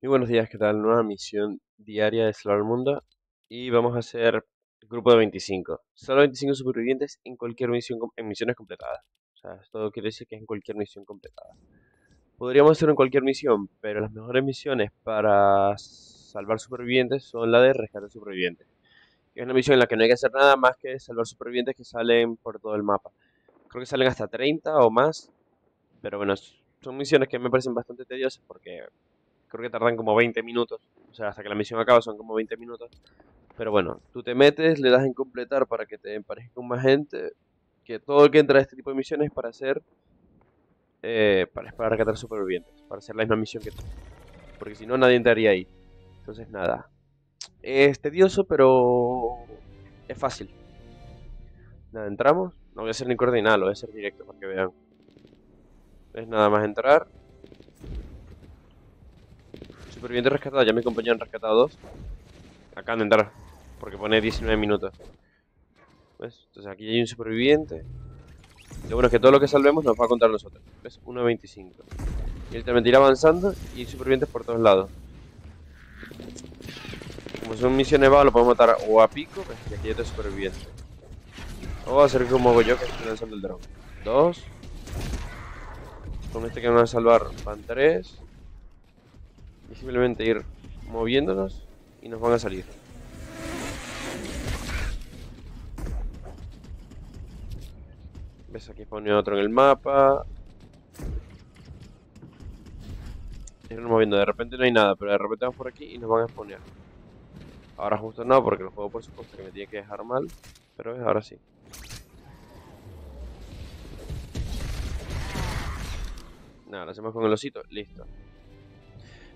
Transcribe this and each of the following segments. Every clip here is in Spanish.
Muy buenos días, ¿qué tal? Nueva misión diaria de Salvar el Mundo y vamos a hacer grupo de 25. Solo 25 supervivientes en cualquier misión, en misiones completadas. O sea, esto quiere decir que es en cualquier misión completada. Podríamos hacerlo en cualquier misión, pero las mejores misiones para salvar supervivientes son la de rescate supervivientes. Es una misión en la que no hay que hacer nada más que salvar supervivientes que salen por todo el mapa. Creo que salen hasta 30 o más, pero bueno, son misiones que me parecen bastante tediosas porque creo que tardan como 20 minutos. O sea, hasta que la misión acaba son como 20 minutos. Pero bueno, tú te metes, le das en completar para que te emparejes con más gente. Que todo el que entra a este tipo de misiones es para hacer. Eh, para, para rescatar supervivientes. Para hacer la misma misión que tú. Porque si no, nadie entraría ahí. Entonces, nada. Es tedioso, pero. Es fácil. Nada, entramos. No voy a hacer ni coordinar, lo voy a hacer directo para que vean. Es nada más entrar. Superviviente rescatado, ya mi compañero han rescatado dos. Acaban de entrar, porque pone 19 minutos. ¿Ves? Entonces aquí hay un superviviente. Lo bueno es que todo lo que salvemos nos va a contar nosotros. ¿Ves? 1.25. Y también irá avanzando y supervivientes por todos lados. Como son misiones bajas, lo podemos matar o a pico, ¿ves? y aquí hay otro superviviente. O hacer como hago yo, que estoy lanzando el drone. Dos. Con este que me va a salvar van tres. Y simplemente ir moviéndonos y nos van a salir. ¿Ves? Aquí pone otro en el mapa. Ir moviendo. De repente no hay nada, pero de repente vamos por aquí y nos van a exponer. Ahora justo no, porque el juego por supuesto que me tiene que dejar mal. Pero es ahora sí. Nada, lo hacemos con el osito. Listo.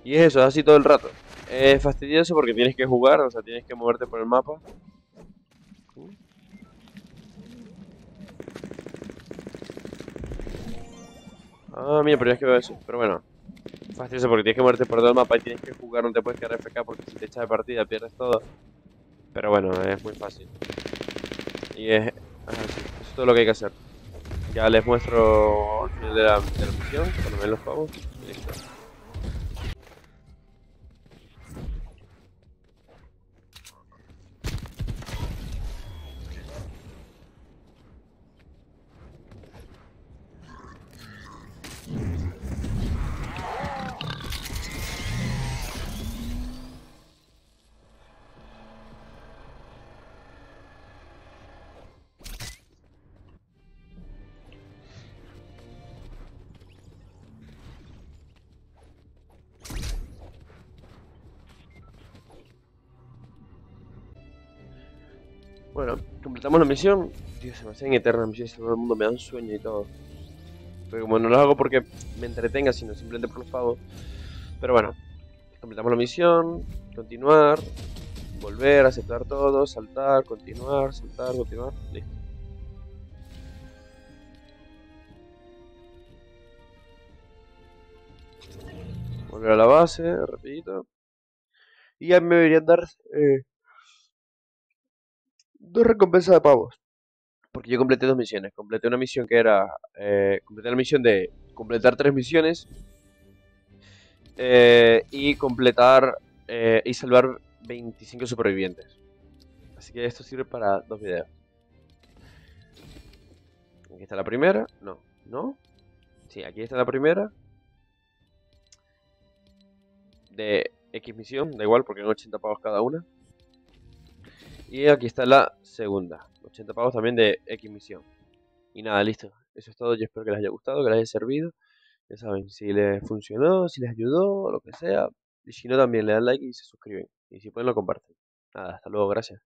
Y es eso, es así todo el rato. Es fastidioso porque tienes que jugar, o sea, tienes que moverte por el mapa. Ah, mira, pero es que veo eso. Pero bueno, fastidioso porque tienes que moverte por todo el mapa y tienes que jugar, no te puedes quedar FK porque si te echas de partida pierdes todo. Pero bueno, es muy fácil. Y es, así, eso es todo lo que hay que hacer. Ya les muestro el de la, misión, cuando los pavos. Listo. Bueno, completamos la misión. Dios, se me hacen eternas misiones todo el mundo, me dan sueño y todo. Pero como no lo hago porque me entretenga, sino simplemente por los pagos. Pero bueno, completamos la misión, continuar, volver, aceptar todo, saltar, continuar, saltar, continuar, listo. Volver a la base, rapidito. Y ya me deberían dar eh, dos recompensas de pavos. Porque yo completé dos misiones. Completé una misión que era... Eh, completé la misión de completar tres misiones. Eh, y completar... Eh, y salvar 25 supervivientes. Así que esto sirve para dos videos. Aquí está la primera. No. ¿No? Sí, aquí está la primera. De X misión. Da igual porque son 80 pavos cada una. Y aquí está la segunda. 80 pavos también de X misión. Y nada, listo. Eso es todo. Yo espero que les haya gustado, que les haya servido. Ya saben, si les funcionó, si les ayudó, lo que sea. Y si no, también le dan like y se suscriben. Y si pueden, lo comparten. Nada, hasta luego. Gracias.